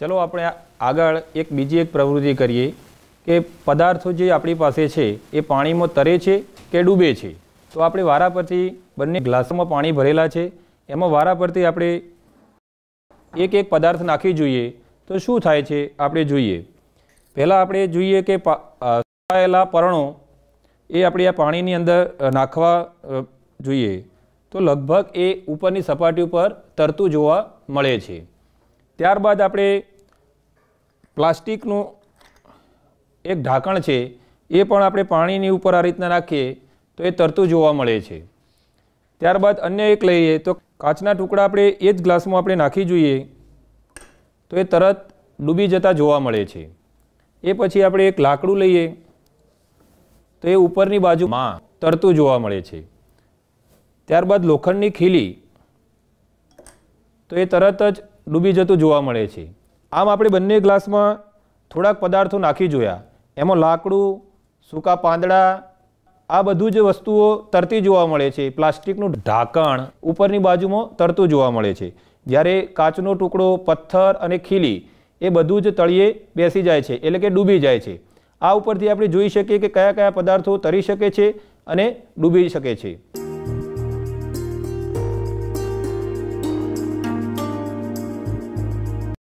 ચલો આપણે આગળ એક બીજી એક પ્રવૃત્તિ કરીએ કે પદાર્થો જે આપણી પાસે છે, એ પાણીમાં તરે છે કે ડૂબે છે? તો આપણે વારા પરથી બંને ગ્લાસમાં પાણી ભરેલા છે. એમાં વારા પરથી આપણે એક એક પદાર્થ નાખી જોઈએ. તો શું થાય છે? આપણે જોઈએ. પહેલાં આપણે જોઈએ કે સુકાયેલા પર્ણો એ આપણે આ પાણીની અંદર નાખવા જોઈએ. તો લગભગ એ ઉપરની સપાટી ઉપર તરતું જોવા મળે છે. ત્યારબાદ આપણે પ્લાસ્ટિકનું એક ઢાંકણ છે, એ પણ આપણે પાણીની ઉપર આ રીતના નાખીએ, તો એ તરતું જોવા મળે છે. ત્યારબાદ અન્ય એક લઈએ, તો કાચના ટુકડા આપણે એ જ ગ્લાસમાં આપણે નાખી જોઈએ, તો એ તરત ડૂબી જતા જોવા મળે છે. એ પછી આપણે એક લાકડું લઈએ, તો એ ઉપરની બાજુમાં તરતું જોવા મળે છે. ત્યારબાદ લોખંડની ખીલી, તો એ તરત જ ડૂબી જતું જોવા મળે છે. આમ આપણે બંને ગ્લાસમાં થોડાક પદાર્થો નાખી જોયા. એમાં લાકડું, સૂકા પાંદડા, આ બધું જ વસ્તુઓ તરતી જોવા મળે છે. પ્લાસ્ટિકનું ઢાંકણ ઉપરની બાજુમાં તરતું જોવા મળે છે. જ્યારે કાચનો ટુકડો, પથ્થર અને ખીલી એ બધું જ તળિયે બેસી જાય છે, એટલે કે ડૂબી જાય છે. આ ઉપરથી આપણે જોઈ શકીએ કે કયા કયા પદાર્થો તરી શકે છે અને ડૂબી શકે છે.